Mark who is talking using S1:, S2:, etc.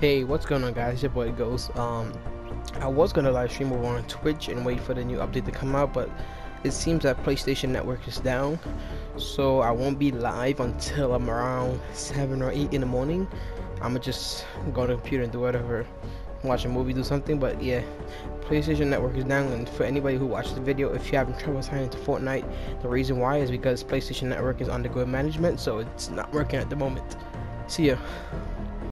S1: Hey, what's going on guys? Your boy Ghost. Um, I was gonna live stream over on Twitch and wait for the new update to come out, but it seems that PlayStation Network is down, so I won't be live until I'm around 7 or 8 in the morning. I'ma just go to the computer and do whatever, watch a movie, do something, but yeah, PlayStation Network is down, and for anybody who watched the video, if you're having trouble signing into Fortnite, the reason why is because PlayStation Network is under good management, so it's not working at the moment. See ya.